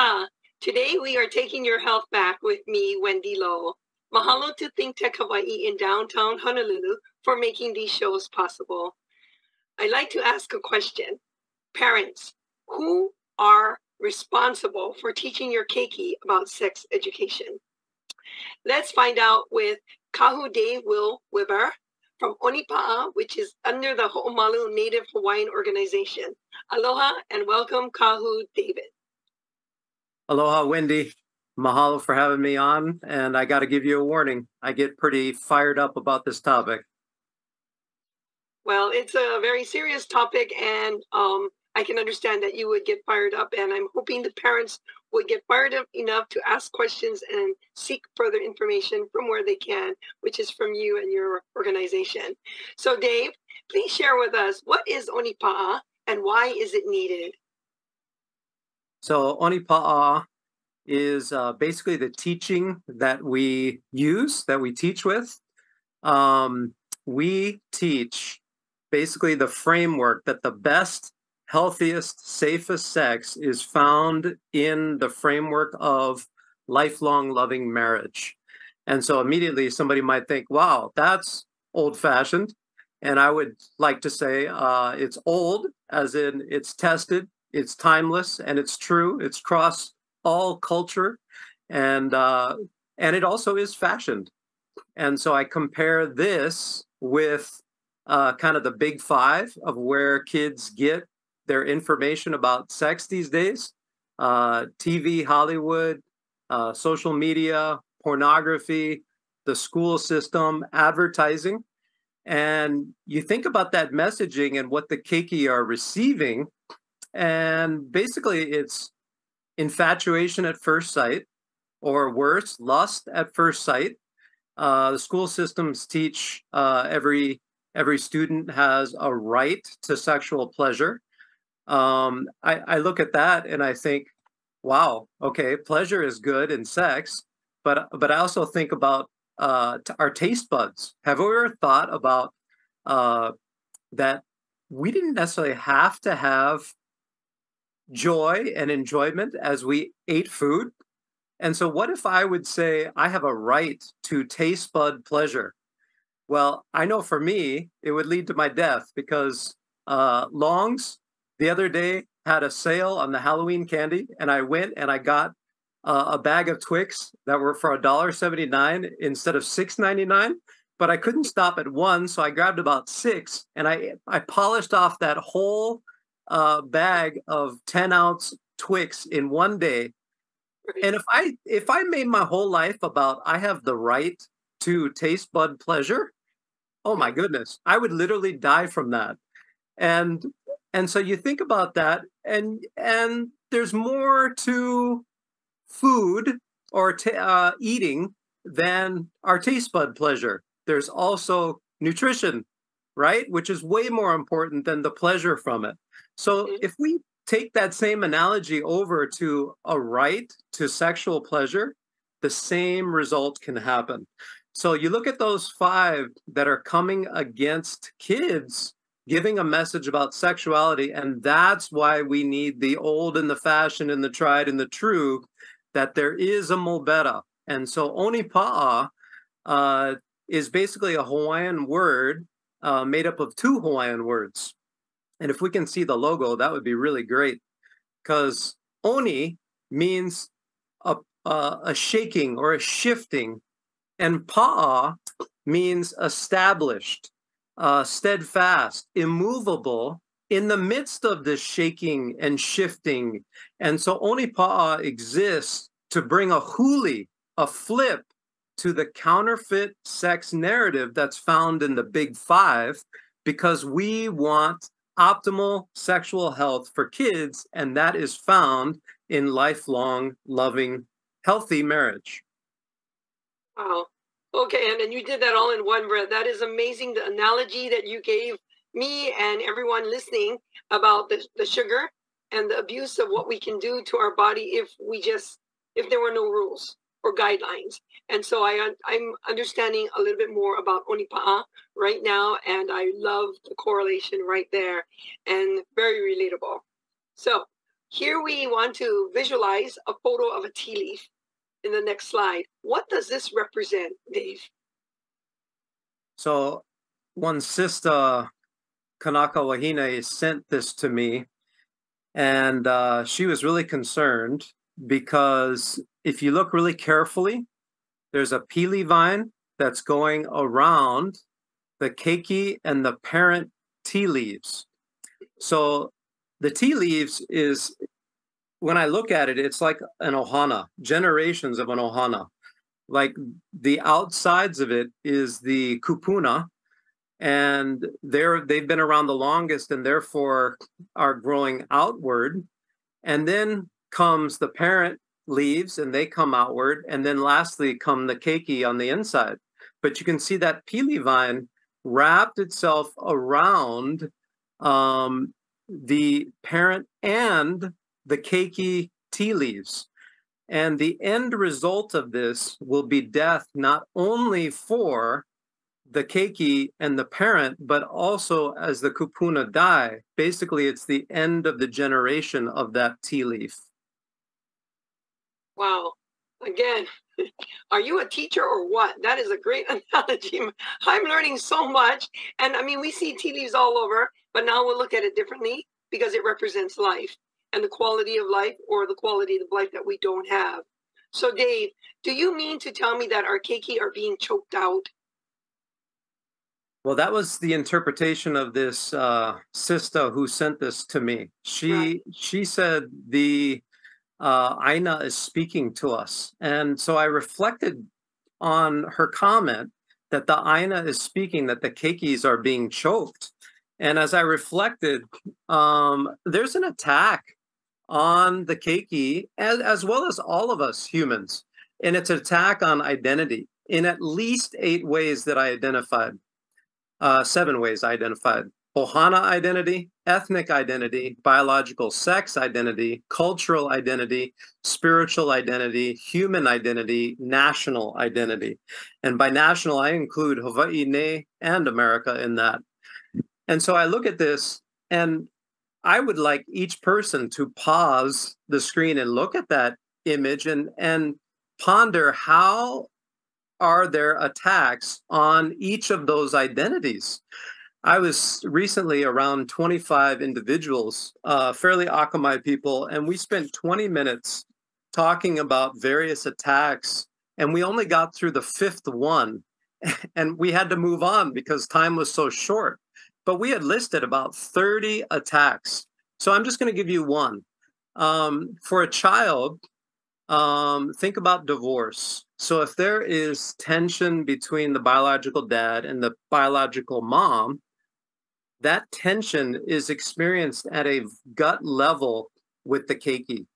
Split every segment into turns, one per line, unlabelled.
Aloha. Today we are taking your health back with me, Wendy Loh. Mahalo to Think Tech Hawaii in downtown Honolulu for making these shows possible. I'd like to ask a question. Parents, who are responsible for teaching your keiki about sex education? Let's find out with Kahu Dave Will Weber from Onipa'a, which is under the Ho'omalu Native Hawaiian Organization. Aloha and welcome, Kahu David.
Aloha, Wendy. Mahalo for having me on. And I got to give you a warning. I get pretty fired up about this topic.
Well, it's a very serious topic, and um, I can understand that you would get fired up. And I'm hoping the parents would get fired up enough to ask questions and seek further information from where they can, which is from you and your organization. So, Dave, please share with us what is Onipa'a and why is it needed?
So Onipa'a is uh, basically the teaching that we use, that we teach with. Um, we teach basically the framework that the best, healthiest, safest sex is found in the framework of lifelong loving marriage. And so immediately somebody might think, wow, that's old fashioned. And I would like to say uh, it's old, as in it's tested, it's timeless and it's true. It's cross all culture, and uh, and it also is fashioned. And so I compare this with uh, kind of the big five of where kids get their information about sex these days: uh, TV, Hollywood, uh, social media, pornography, the school system, advertising. And you think about that messaging and what the keiki are receiving and basically, it's infatuation at first sight, or worse, lust at first sight. Uh, the school systems teach uh, every every student has a right to sexual pleasure. Um, I, I look at that and I think, wow, okay, pleasure is good in sex, but but I also think about uh, our taste buds. Have we ever thought about uh, that we didn't necessarily have to have joy and enjoyment as we ate food. And so, what if I would say I have a right to taste bud pleasure? Well, I know for me, it would lead to my death because uh, Longs the other day had a sale on the Halloween candy, and I went and I got uh, a bag of Twix that were for $1.79 instead of $6.99. But I couldn't stop at one, so I grabbed about six, and I I polished off that whole uh, bag of 10 ounce Twix in one day. And if I if I made my whole life about I have the right to taste bud pleasure, oh my goodness, I would literally die from that. And and so you think about that, and and there's more to food or t- uh, eating than our taste bud pleasure. There's also nutrition, right, which is way more important than the pleasure from it. So if we take that same analogy over to a right to sexual pleasure, the same result can happen. So you look at those five that are coming against kids giving a message about sexuality, and that's why we need the old and the fashion and the tried and the true, that there is a mobeta. And so onipa'a uh, is basically a Hawaiian word uh, made up of two Hawaiian words. And if we can see the logo, that would be really great because oni means a, a, shaking or a shifting, and pa'a means established, uh, steadfast, immovable in the midst of this shaking and shifting. And so oni pa'a exists to bring a huli, a flip to the counterfeit sex narrative that's found in the big five because we want optimal sexual health for kids, and that is found in lifelong, loving, healthy marriage.
Wow. Okay, and, and you did that all in one breath. That is amazing. The analogy that you gave me and everyone listening about the, the sugar and the abuse of what we can do to our body if we just if there were no rules or guidelines. And so I, I'm understanding a little bit more about Onipa'a right now, and I love the correlation right there and very relatable. So here we want to visualize a photo of a tea leaf in the next slide. What does this represent, Dave?
So one sister, Kanaka Wahine, sent this to me, and uh, she was really concerned because if you look really carefully, there's a pili vine that's going around the keiki and the parent tea leaves. So the tea leaves is when I look at it, it's like an ohana, generations of an ohana. Like the outsides of it is the kupuna, and they're they've been around the longest and therefore are growing outward. And then comes the parent leaves and they come outward, and then lastly come the keiki on the inside. But you can see that pili vine wrapped itself around um, the parent and the keiki tea leaves. And the end result of this will be death not only for the keiki and the parent, but also as the kupuna die. Basically, it's the end of the generation of that tea leaf.
Wow. Again, are you a teacher or what? That is a great analogy. I'm learning so much. And I mean, we see tea leaves all over, but now we'll look at it differently because it represents life and the quality of life or the quality of life that we don't have. So, Dave, do you mean to tell me that our keiki are being choked out?
Well, that was the interpretation of this uh, sister who sent this to me. She right. she said the uh, Aina is speaking to us, and so I reflected on her comment that the Aina is speaking, that the keikis are being choked, and as I reflected, um, there's an attack on the keiki as, as well as all of us humans. And it's an attack on identity in at least eight ways that I identified, uh, seven ways I identified. Ohana identity, ethnic identity, biological sex identity, cultural identity, spiritual identity, human identity, national identity. And by national, I include Hawaii, Nei, and America in that. And so I look at this and I would like each person to pause the screen and look at that image and and ponder how are there attacks on each of those identities. I was recently around 25 individuals, uh, fairly Akamai people, and we spent 20 minutes talking about various attacks, and we only got through the fifth one, and we had to move on because time was so short but we had listed about 30 attacks. So I'm just going to give you one. Um, for a child, um, think about divorce. So if there is tension between the biological dad and the biological mom, that tension is experienced at a gut level with the keiki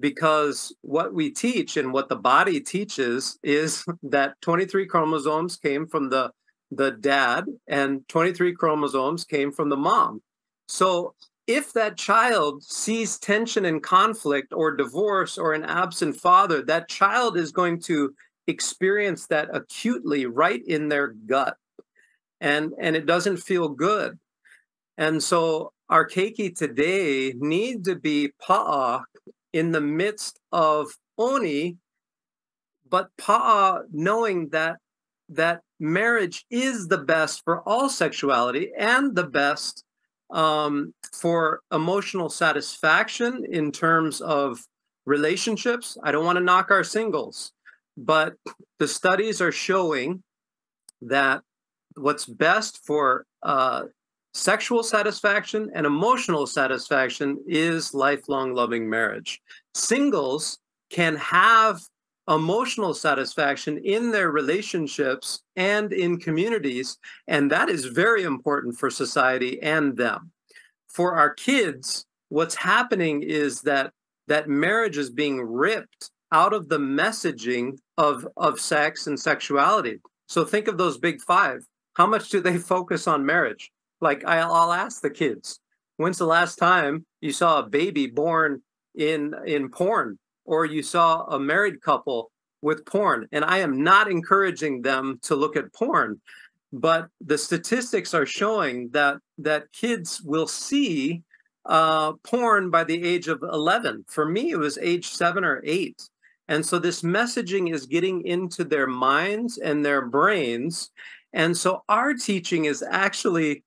because what we teach and what the body teaches is that 23 chromosomes came from the the dad, and 23 chromosomes came from the mom. So if that child sees tension and conflict or divorce or an absent father, that child is going to experience that acutely right in their gut. And, and it doesn't feel good. And so our keiki today need to be pa'a in the midst of oni, but pa'a knowing that that marriage is the best for all sexuality and the best um, for emotional satisfaction in terms of relationships. I don't want to knock our singles, but the studies are showing that what's best for uh, sexual satisfaction and emotional satisfaction is lifelong loving marriage. Singles can have emotional satisfaction in their relationships and in communities. And that is very important for society and them. For our kids, what's happening is that that marriage is being ripped out of the messaging of, of sex and sexuality. So think of those big five. How much do they focus on marriage? Like I'll, I'll ask the kids, when's the last time you saw a baby born in in porn or you saw a married couple with porn. And I am not encouraging them to look at porn, but the statistics are showing that that kids will see uh, porn by the age of 11. For me, it was age seven or eight. And so this messaging is getting into their minds and their brains. And so our teaching is actually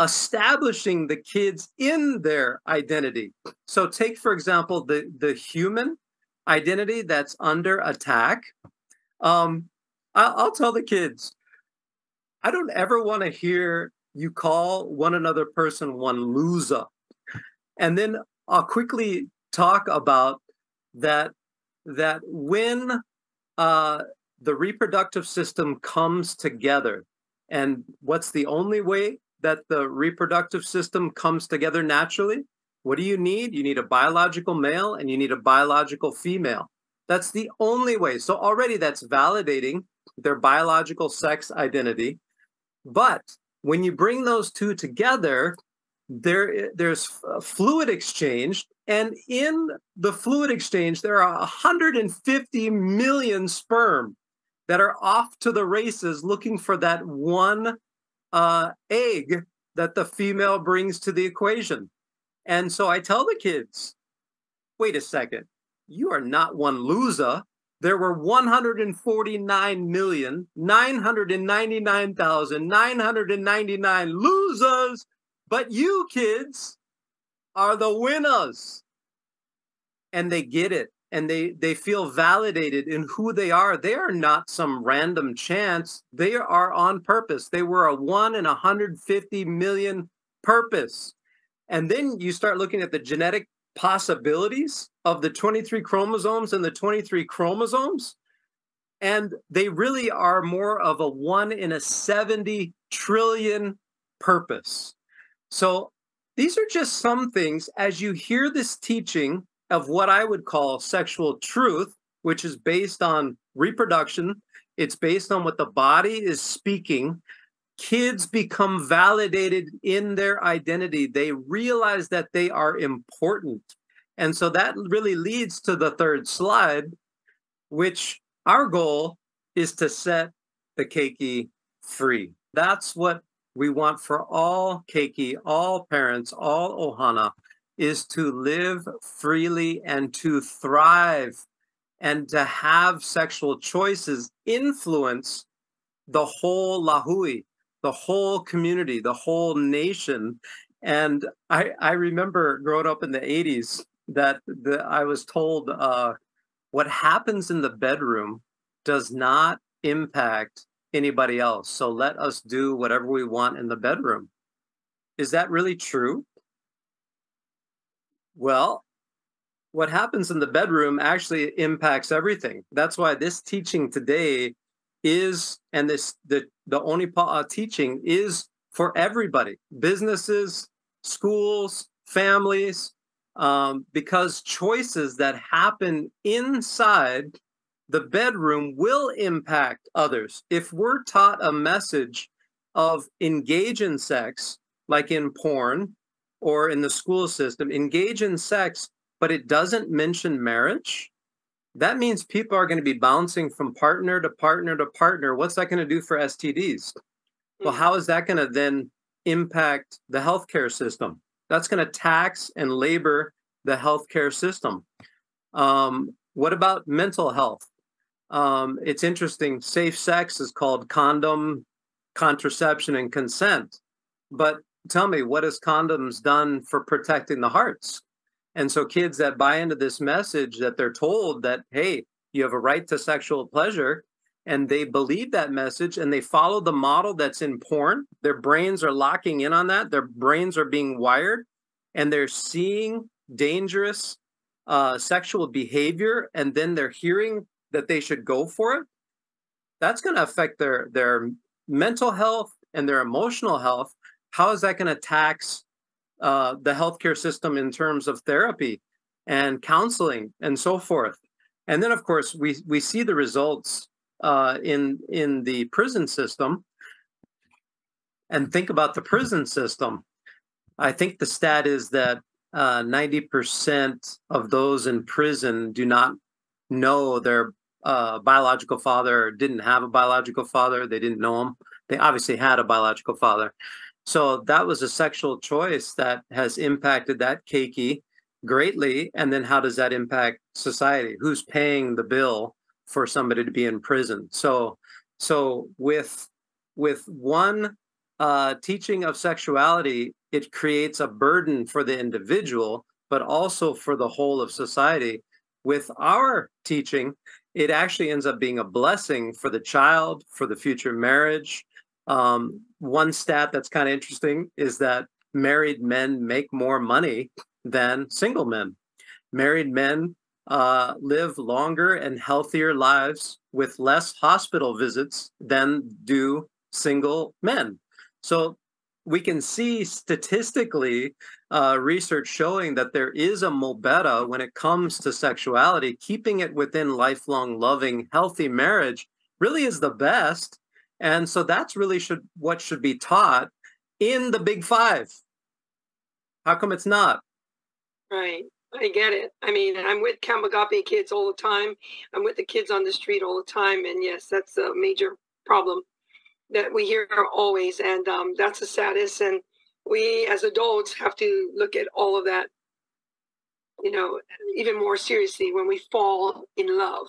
establishing the kids in their identity. So take, for example, the, the human identity that's under attack. Um, I'll, I'll tell the kids, I don't ever want to hear you call one another person one loser. And then I'll quickly talk about that that when uh, the reproductive system comes together, and what's the only way that the reproductive system comes together naturally? What do you need? You need a biological male and you need a biological female. That's the only way. So already that's validating their biological sex identity. But when you bring those two together, there there's fluid exchange and in the fluid exchange there are 150 million sperm that are off to the races looking for that one uh, egg that the female brings to the equation. And so i tell the kids wait a second. You are not one loser. There were 149,999,999 losers but you kids are the winners. And they get it and they they feel validated in who they are. They are not some random chance. They are on purpose. They were a 1 in 150 million purpose. And then you start looking at the genetic possibilities of the 23 chromosomes and the 23 chromosomes and they really are more of a 1 in a 70 trillion purpose. So these are just some things as you hear this teaching of what I would call sexual truth, which is based on reproduction, it's based on what the body is speaking. Kids become validated in their identity. They realize that they are important. And so that really leads to the third slide, which our goal is to set the keiki free. That's what we want for all keiki, all parents, all ohana, is to live freely and to thrive and to have sexual choices influence the whole lahui, the whole community, the whole nation. And I, I remember growing up in the 80s that the, I was told uh, what happens in the bedroom does not impact anybody else. So let us do whatever we want in the bedroom. Is that really true? Well, what happens in the bedroom actually impacts everything. That's why this teaching today is, and this the the Onipa'a teaching is for everybody, businesses, schools, families, um, because choices that happen inside the bedroom will impact others. If we're taught a message of engage in sex, like in porn or in the school system, engage in sex, but it doesn't mention marriage, that means people are going to be bouncing from partner to partner to partner. What's that going to do for STDs? Well, hmm. how is that going to then impact the healthcare system? That's going to tax and labor the healthcare system. Um, what about mental health? um, it's interesting. Safe sex is called condom, contraception, and consent. But tell me, what has condoms done for protecting the hearts? And so, kids that buy into this message that they're told that, hey, you have a right to sexual pleasure, and they believe that message and they follow the model that's in porn, their brains are locking in on that. Their brains are being wired and they're seeing dangerous uh, sexual behavior, and then they're hearing that they should go for it, that's going to affect their their mental health and their emotional health. How is that going to tax uh, the healthcare system in terms of therapy and counseling and so forth? And then, of course, we we see the results uh, in in the prison system. And think about the prison system. I think the stat is that uh, 90% of those in prison do not know their uh, biological father didn't have a biological father. They didn't know him. They obviously had a biological father. So that was a sexual choice that has impacted that keiki greatly. And then how does that impact society? Who's paying the bill for somebody to be in prison? So so with with one uh, teaching of sexuality, it creates a burden for the individual, but also for the whole of society. With our teaching, it actually ends up being a blessing for the child, for the future marriage. Um, one stat that's kind of interesting is that married men make more money than single men. Married men uh, live longer and healthier lives with less hospital visits than do single men. So we can see statistically uh, research showing that there is a mo better when it comes to sexuality. Keeping it within lifelong, loving, healthy marriage really is the best. And so that's really should what should be taught in the Big Five. How come it's not?
Right. I get it. I mean, I'm with Kambagapi kids all the time. I'm with the kids on the street all the time. And yes, that's a major problem that we hear always. And um, that's the saddest. And we as adults have to look at all of that, you know, even more seriously when we fall in love.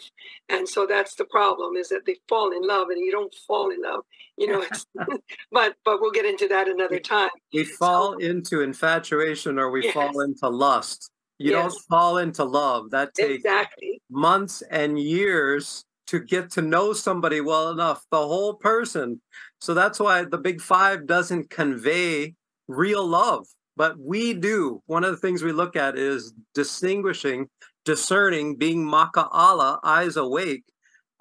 And so that's the problem is that they fall in love and you don't fall in love, you know, but, but we'll get into that another time.
We fall so, into infatuation or we yes. fall into lust you yes. don't fall into love. That takes
exactly.
months and years to get to know somebody well enough, the whole person. So that's why the big five doesn't convey real love, but we do. One of the things we look at is distinguishing, discerning, being maka'ala, eyes awake,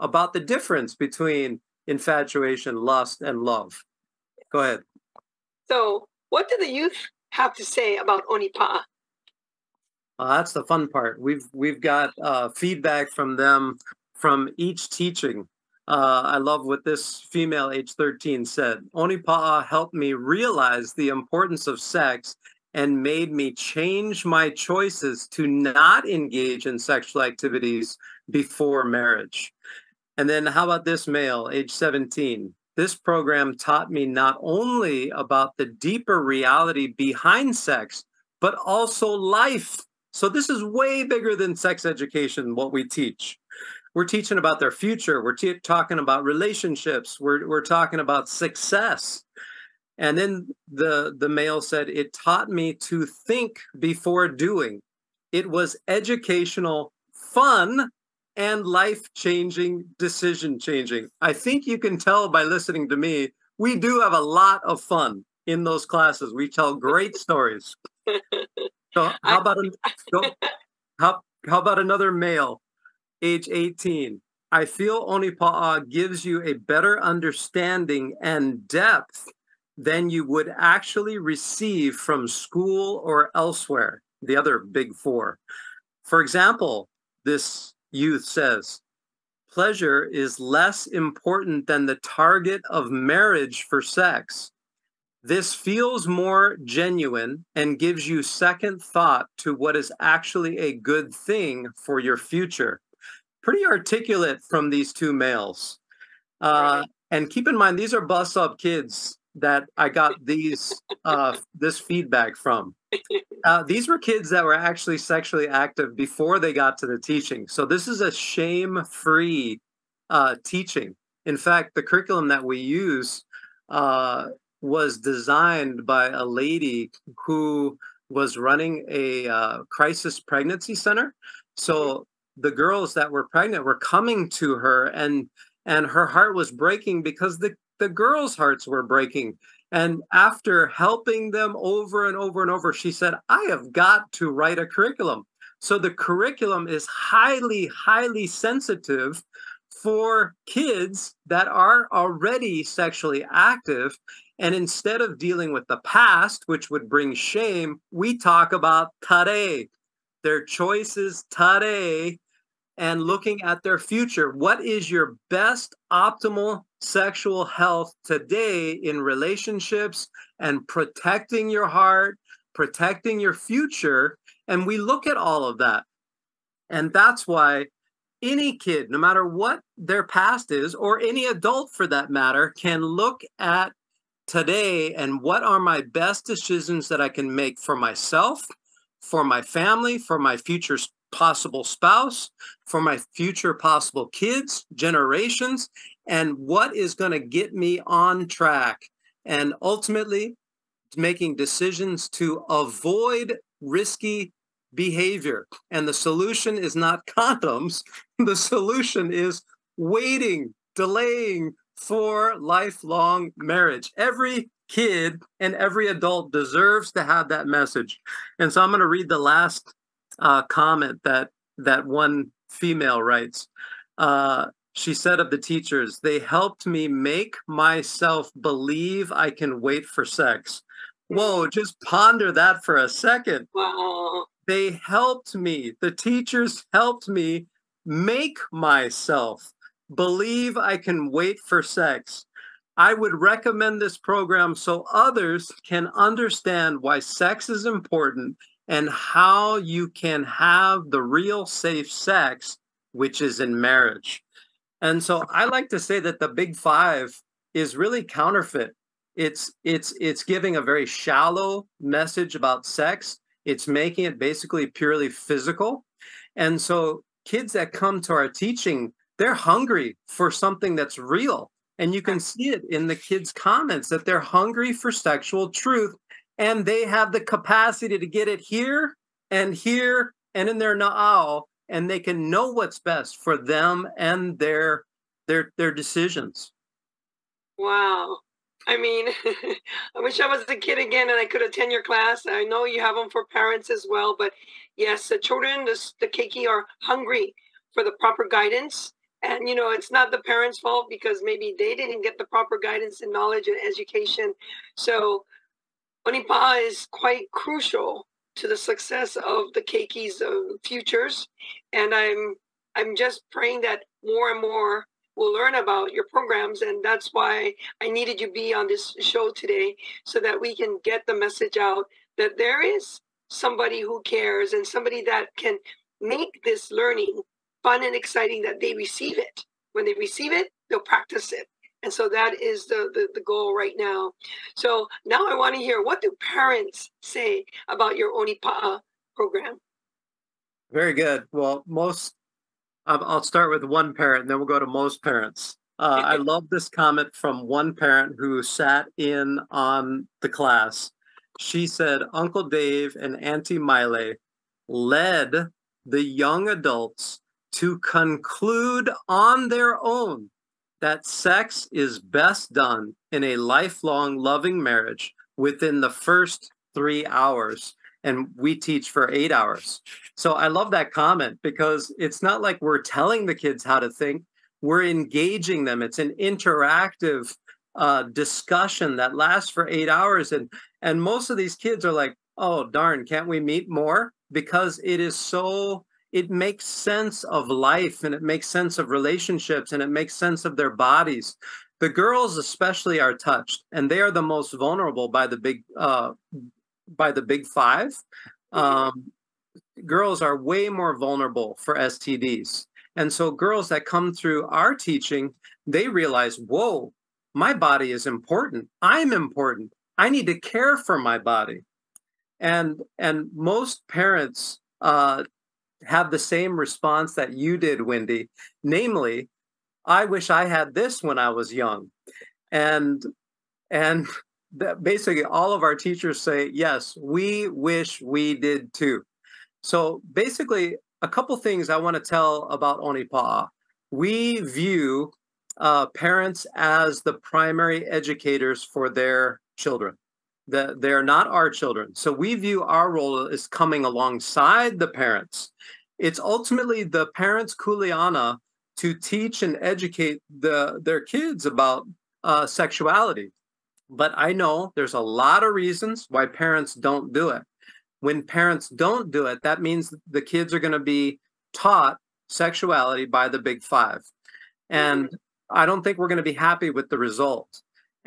about the difference between infatuation, lust, and love. Go ahead.
So, what do the youth have to say about onipa'a?
Uh, that's the fun part. We've we've got uh, feedback from them from each teaching. Uh, I love what this female, age 13, said. Onipa'a helped me realize the importance of sex and made me change my choices to not engage in sexual activities before marriage. And then, how about this male, age 17? This program taught me not only about the deeper reality behind sex, but also life so this is way bigger than sex education, what we teach. We're teaching about their future. We're te- talking about relationships. We're, we're talking about success. And then the, the male said, it taught me to think before doing. It was educational, fun, and life changing, decision changing. I think you can tell by listening to me, we do have a lot of fun in those classes. We tell great stories. So how about so, how how about another male, age 18? I feel Onipa'a gives you a better understanding and depth than you would actually receive from school or elsewhere, the other big four. For example, this youth says, pleasure is less important than the target of marriage for sex. This feels more genuine and gives you second thought to what is actually a good thing for your future. Pretty articulate from these two males. Uh, and keep in mind, these are bus up kids that I got these uh, this feedback from. Uh, these were kids that were actually sexually active before they got to the teaching. So this is a shame-free uh, teaching. In fact, the curriculum that we use uh, was designed by a lady who was running a uh, crisis pregnancy center. So the girls that were pregnant were coming to her, and and her heart was breaking because the the girls' hearts were breaking. And after helping them over and over and over, she said, "I have got to write a curriculum." So the curriculum is highly, highly sensitive for kids that are already sexually active and instead of dealing with the past, which would bring shame, we talk about today, their choices today, and looking at their future. What is your best optimal sexual health today in relationships and protecting your heart, protecting your future? And we look at all of that. And that's why any kid, no matter what their past is, or any adult for that matter, can look at today and what are my best decisions that I can make for myself, for my family, for my future possible spouse, for my future possible kids, generations, and what is going to get me on track. And ultimately, making decisions to avoid risky behavior. And the solution is not condoms, the solution is waiting, delaying for lifelong marriage. Every kid and every adult deserves to have that message. And so I'm going to read the last uh, comment that that one female writes. Uh, she said of the teachers, they helped me make myself believe I can wait for sex. Whoa, just ponder that for a second.
Wow.
They helped me. The teachers helped me make myself believe I can wait for sex. I would recommend this program so others can understand why sex is important and how you can have the real safe sex, which is in marriage. And so I like to say that the big five is really counterfeit. It's it's it's giving a very shallow message about sex. It's making it basically purely physical. And so kids that come to our teaching, they're hungry for something that's real. And you can see it in the kids' comments that they're hungry for sexual truth and they have the capacity to get it here and here and in their na'au and they can know what's best for them and their their their decisions.
Wow. I mean i wish i was a kid again and i could attend your class. I know you have them for parents as well but yes the children the, the keiki are hungry for the proper guidance. And you know it's not the parents fault because maybe they didn't get the proper guidance and knowledge and education. So Onipa is quite crucial to the success of the Keiki's futures, and I'm I'm just praying that more and more will learn about your programs, and that's why I needed you be on this show today, so that we can get the message out that there is somebody who cares and somebody that can make this learning fun and exciting that they receive it. When they receive it, they'll practice it. And so that is the, the, the goal right now. So now I want to hear what do parents say about your Onipa'a program?
Very good. Well, most, I'll start with one parent and then we'll go to most parents. Uh, I love this comment from one parent who sat in on the class. She said, Uncle Dave and Auntie Miley led the young adults to conclude on their own that sex is best done in a lifelong loving marriage within the first three hours. And we teach for eight hours. So I love that comment because it's not like we're telling the kids how to think, we're engaging them. It's an interactive uh, discussion that lasts for eight hours. And, and most of these kids are like, oh, darn, can't we meet more? Because it is so it makes sense of life and it makes sense of relationships and it makes sense of their bodies. The girls especially are touched and they are the most vulnerable by the big uh by the big five. Mm-hmm. um girls are way more vulnerable for stds and so girls that come through our teaching they realize whoa my body is important. I'm important. I need to care for my body. And and most parents uh, have the same response that you did, Wendy. Namely, I wish I had this when I was young. And and basically all of our teachers say, yes, we wish we did too. So basically, a couple things I want to tell about Onipa'a. We view uh, parents as the primary educators for their children. The, they're not our children. So we view our role as coming alongside the parents. It's ultimately the parents' kuleana to teach and educate the, their kids about uh, sexuality. But I know there's a lot of reasons why parents don't do it. When parents don't do it, that means the kids are going to be taught sexuality by the big five. And. I don't think we're going to be happy with the result.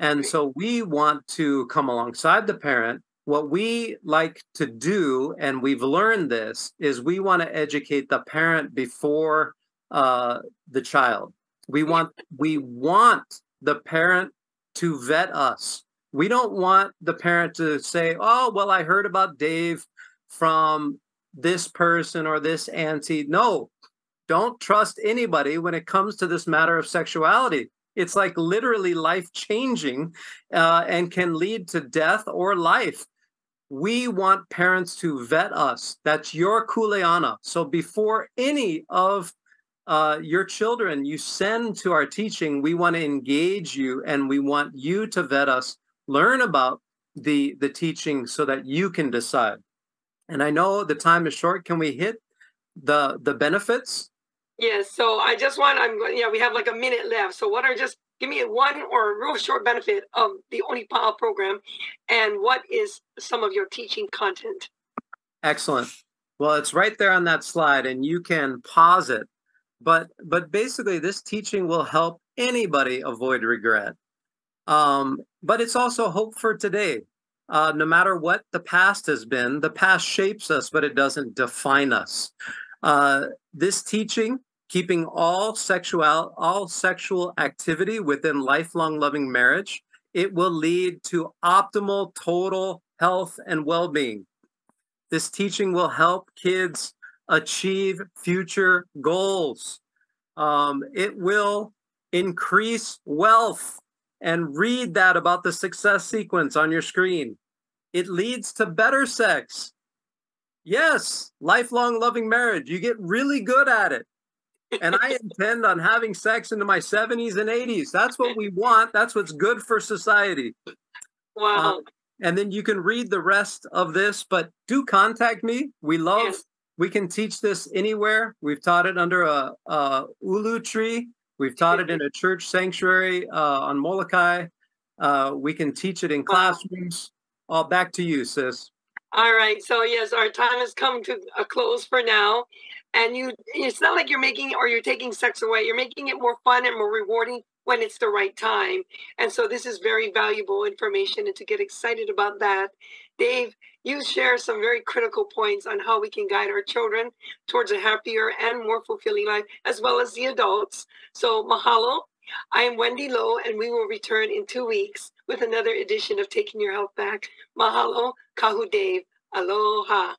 And so we want to come alongside the parent. What we like to do, and we've learned this, is we want to educate the parent before uh, the child. We want we want the parent to vet us We don't want the parent to say, oh, well, I heard about Dave from this person or this auntie. No, don't trust anybody when it comes to this matter of sexuality. It's like literally life changing uh, and can lead to death or life. We want parents to vet us. That's your kuleana. So before any of uh, your children you send to our teaching, we want to engage you and we want you to vet us, learn about the the teaching so that you can decide. And I know the time is short. Can we hit the the benefits?
Yes. So I just want I'm going, yeah we have like a minute left. So what are just give me one or real short benefit of the Onipa'a program, and what is some of your teaching content?
Excellent. Well, it's right there on that slide, and you can pause it but but basically this teaching will help anybody avoid regret um, but it's also hope for today uh, no matter what the past has been the past shapes us but it doesn't define us uh, this teaching keeping all sexual all sexual activity within lifelong loving marriage it will lead to optimal total health and well-being this teaching will help kids achieve future goals. Um, it will increase wealth and read that about the success sequence on your screen. It leads to better sex. Yes, lifelong loving marriage. You get really good at it. And I intend on having sex into my 70s and 80s. That's what we want. That's what's good for society.
Wow. Um,
and then you can read the rest of this, but do contact me. We love yes we can teach this anywhere. We've taught it under a, a ulu tree. We've taught it in a church sanctuary uh, on Molokai. Uh, we can teach it in classrooms. All back to you, sis.
All right. So yes, our time has come to a close for now. And you, it's not like you're making or you're taking sex away. You're making it more fun and more rewarding when it's the right time. And so this is very valuable information. And to get excited about that, Dave, you share some very critical points on how we can guide our children towards a happier and more fulfilling life, as well as the adults. So, mahalo. I am Wendy Loh, and we will return in two weeks with another edition of Taking Your Health Back. Mahalo, Kahu Dave. Aloha.